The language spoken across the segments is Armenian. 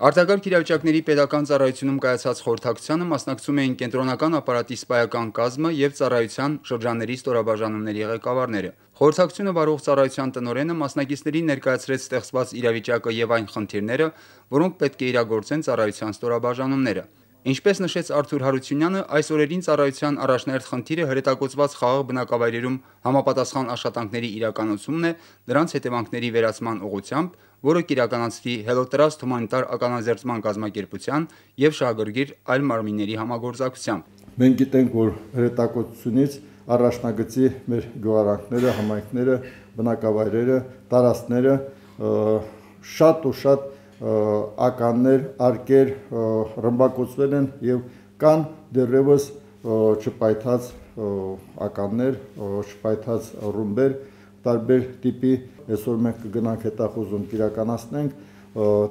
Արտակարգ իրավիճակների պետական ծառայությունում կայացած խորհրդակցությանը մասնակցում էին կենտրոնական ապարատի սպայական կազմը և ծառայության շրջանների ստորաբաժանումների ղեկավարները։ Խորհրդակցությունը վարող ծառայության տնօրենը մասնակիցներին ներկայացրեց ստեղծված իրավիճակը և այն խնդիրները, որոնք պետք է իրագործեն ծառայության ստորաբաժանումները։ Ինչպես նշեց Արթուր Հարությունյանը, այս օրերին ծառայության առաջնահերթ խնդիրը հրետակոծված խաղաղ բնակավայրերում համապատասխան աշխատանքների իրականացումն է դրանց հետևանքների վերացման ուղղությամբ, որը կիրականացվի «Հելոտրաստ» հումանիտար ականազերծման կազմակերպության և շահագրգիռ այլ մարմինների համագործակցությամբ։ Մենք գիտենք, որ հրետակոծությունից առաջնագծի մեր գյուղարանքները, համայնքները, բնակավայրերը, տարածքները շատ ու շատ ականներ, արկեր ռմբակոծվել են եւ կան դեռևս չպայթած ականներ, չպայթած ռումբեր տարբեր տիպի, այսօր մենք կգնանք հետախուզում կիրականացնենք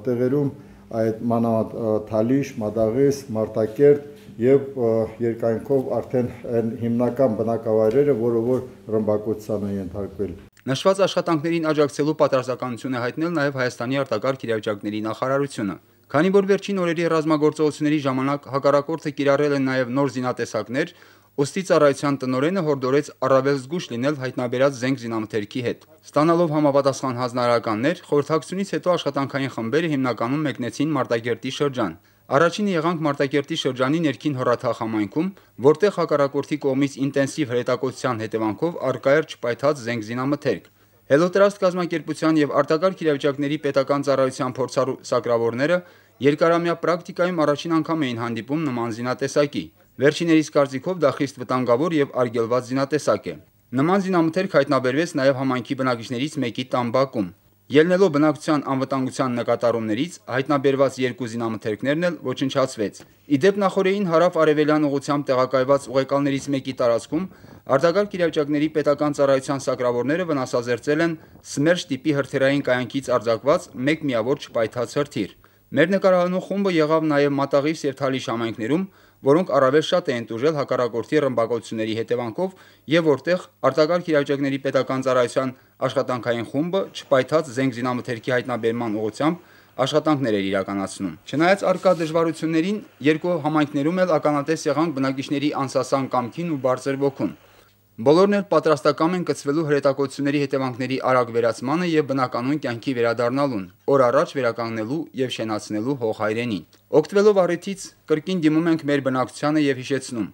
տեղերում այդ մանավանդ Թալիշ, Մադաղիս, Մարտակերտ եւ երկայնքով արդեն այն հիմնական բնակավայրերը, որը որ ռմբակոծության են ենթարկվել։ Նշված աշխատանքներին աջակցելու պատրաստակամություն է հայտնել նաև Հայաստանի արտակարգ իրավիճակների նախարարությունը։ Քանի որ վերջին օրերի ռազմագործողությունների ժամանակ հակառակորդը կիրառել է նաև նոր զինատեսակներ, ուստի ծառայության տնօրենը հորդորեց առավել զգույշ լինել հայտնաբերած զենք զինամթերքի հետ։ Ստանալով համապատասխան հանձնարարականներ, խորհրդակցությունից հետո աշխատանքային խմբերը հիմնականում մեկնեցին Մարտակերտի շրջան։ Առաջինը եղանք Մարտակերտի շրջանի ներքին Հորաթաղ համայնքում, որտեղ հակառակորդի կողմից ինտենսիվ հրետակոծության հետևանքով առկա էր չպայթած զենք զինամթերք։ «Հելոտրաստ» կազմակերպության և արտակարգ իրավիճակների պետական ծառայության փորձառու սակրավորները երկարամյա պրակտիկայում առաջին անգամ էին հանդիպում նման զինատեսակի։ Վերջիններիս կարծիքով դա խիստ վտանգավոր և արգելված զինատեսակ է։ Նման զինամթերք հայտնաբերվեց նաև համայնքի բնակիչներից մեկի տան բակում։ Ելնելով բնակչության անվտանգության նկատառումներից, հայտնաբերված երկու զինամթերքներն էլ ոչնչացվեց։ Ի դեպ, նախօրեին հարավ-արևելյան ուղղությամբ տեղակայված ուղեկալներից մեկի տարածքում արտակարգ իրավիճակների պետական ծառայության սակրավորները վնասազերծել են «Սմերջ» տիպի հրթիռային կայանքից արձակված մեկ միավոր չպայթած հրթիռ։ Մեր նկարահանող խումբը եղավ նաև Մատաղիս և Թալիշ համայնքներում, որոնք առավել շատ էին տուժել հակառակորդի ռմբակոծությունների հետևանքով և որտեղ արտակարգ իրավիճակների պետական ծառայության աշխատանքային խումբը չպայթած զենք զինամթերքի հայտնաբերման ուղղությամբ աշխատանքներ էր իրականացնում։ Չնայած առկա դժվարություններին, երկու համայնքներում էլ ականատես եղանք բնակիչների անսասան կամքին ու բարձր ոգուն։ Բոլորն էլ պատրաստակամ են կցվելու հրետակոծությունների հետևանքների արագ վերացմանը և բնականոն կյանքի վերադառնալուն, օր առաջ վերականգնելու և շենացնելու հող հայրենին։ Օգտվելով առիթից կրկին դիմում ենք մեր բնակչությանը և հիշեցնում.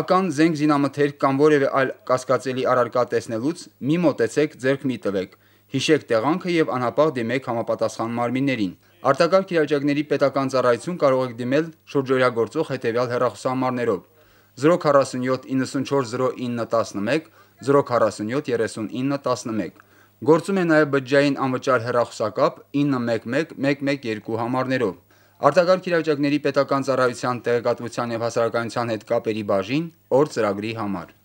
Ական, զենք զինամթերք կամ որևէ այլ կասկածելի առարկա տեսնելուց մի մոտեցեք, ձեռք մի տվեք, հիշեք տեղանքը և անհապաղ դիմեք համապատասխան մարմիններին։ Արտակարգ իրավիճակների պետական ծառայություն կարող եք դիմել շուրջօրյա գործող հետևյալ հեռախոսահամարներով՝ 047 94 09 11, 047 39 11։ Գործում է նաև բջջային անվճար հեռախոսակապ 911 112 համարներով։ Արտակարգ իրավիճակների պետական ծառայության տեղեկատվության և հասարակայնության հետ կապերի բաժին՝ օր ծրագրի համար։